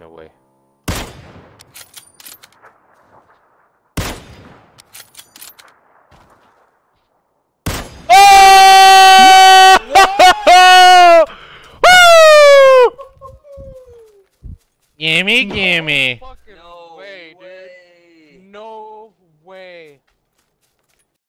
No way. Oh! Woo! Gimme, gimme. No way, dude. No way.